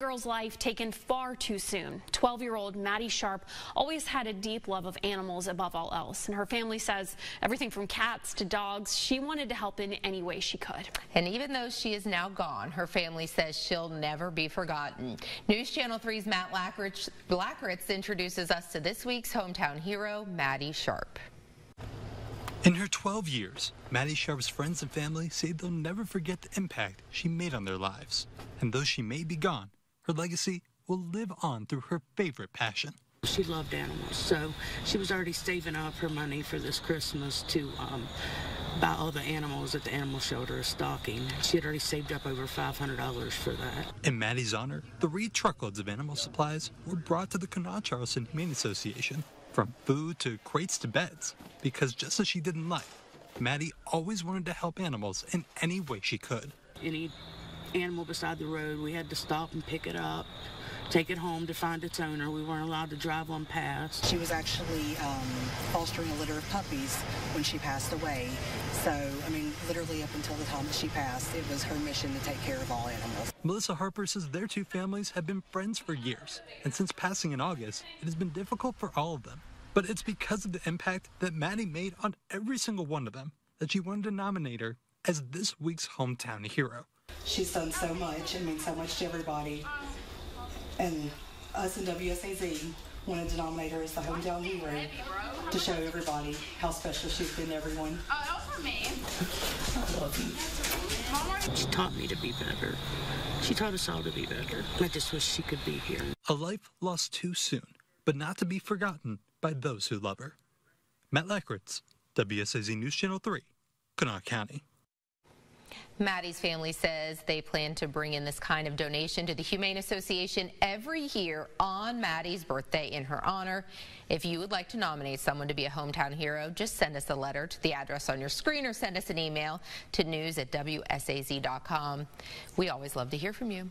girl's life taken far too soon. 12-year-old Maddie Sharp always had a deep love of animals above all else, and her family says everything from cats to dogs, she wanted to help in any way she could. And even though she is now gone, her family says she'll never be forgotten. News Channel 3's Matt Blackritz, Blackritz introduces us to this week's hometown hero, Maddie Sharp. In her 12 years, Maddie Sharp's friends and family say they'll never forget the impact she made on their lives. And though she may be gone, her legacy will live on through her favorite passion. She loved animals, so she was already saving up her money for this Christmas to um, buy all the animals at the animal shelter stocking. She had already saved up over $500 for that. In Maddie's honor, three truckloads of animal supplies were brought to the Kanawha Charleston Humane Association, from food to crates to beds, because just as she did in life, Maddie always wanted to help animals in any way she could. Any animal beside the road. We had to stop and pick it up, take it home to find its owner. We weren't allowed to drive on past. She was actually um, fostering a litter of puppies when she passed away. So, I mean, literally up until the time that she passed, it was her mission to take care of all animals. Melissa Harper says their two families have been friends for years, and since passing in August, it has been difficult for all of them. But it's because of the impact that Maddie made on every single one of them that she wanted to nominate her as this week's hometown hero. She's done so much and means so much to everybody. And us in WSAZ wanted to nominate her as the hometown hero to show everybody how special she's been to everyone. Oh, for me. I love you. She taught me to be better. She taught us all to be better. I just wish she could be here. A life lost too soon, but not to be forgotten by those who love her. Matt Lackritz, WSAZ News Channel 3, Kanawha County. Maddie's family says they plan to bring in this kind of donation to the Humane Association every year on Maddie's birthday in her honor. If you would like to nominate someone to be a hometown hero, just send us a letter to the address on your screen or send us an email to news at WSAZ.com. We always love to hear from you.